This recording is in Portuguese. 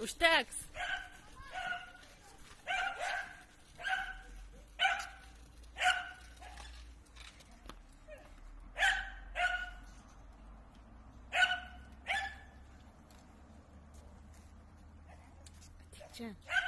Os táxis. Yeah.